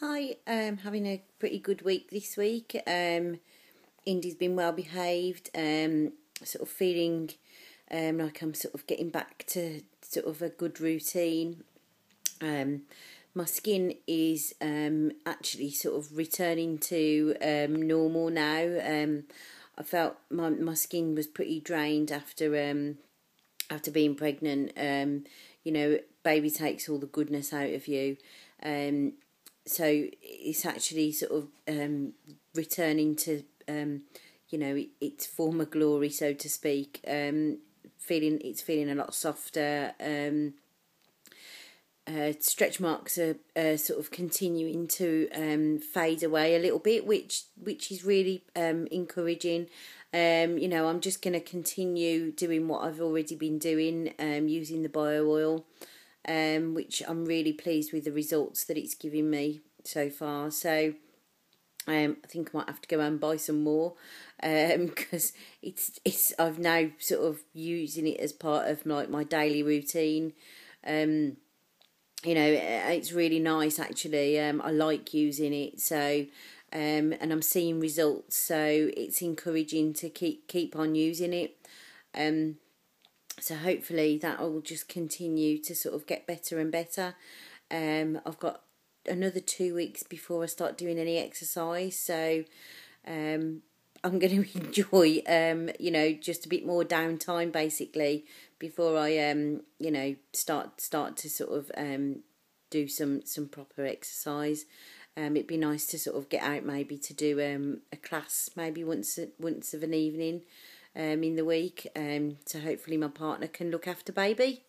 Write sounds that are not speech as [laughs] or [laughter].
Hi, um, having a pretty good week this week. Um, Indy's been well behaved. Um, sort of feeling um, like I'm sort of getting back to sort of a good routine. Um, my skin is um, actually sort of returning to um, normal now. Um, I felt my my skin was pretty drained after um, after being pregnant. Um, you know, baby takes all the goodness out of you. Um, so it's actually sort of um, returning to um, you know its former glory, so to speak. Um, feeling it's feeling a lot softer. Um, uh, stretch marks are, sort of continuing to um, fade away a little bit, which which is really um, encouraging. Um, you know, I'm just going to continue doing what I've already been doing, um, using the bio oil um, which I'm really pleased with the results that it's giving me so far. So um, I think I might have to go and buy some more because um, [laughs] it's it's I've now sort of using it as part of like my, daily routine. Um, you know, it's really nice actually. Um, I like using it so. Um, and I'm seeing results, so it's encouraging to keep keep on using it. Um, so hopefully that will just continue to sort of get better and better. Um, I've got another two weeks before I start doing any exercise, so um, I'm going [laughs] to enjoy, um, you know, just a bit more downtime basically before I, um, you know, start start to sort of um, do some some proper exercise. Um, it'd be nice to sort of get out maybe to do um, a class maybe once once of an evening um, in the week. Um, so hopefully my partner can look after baby.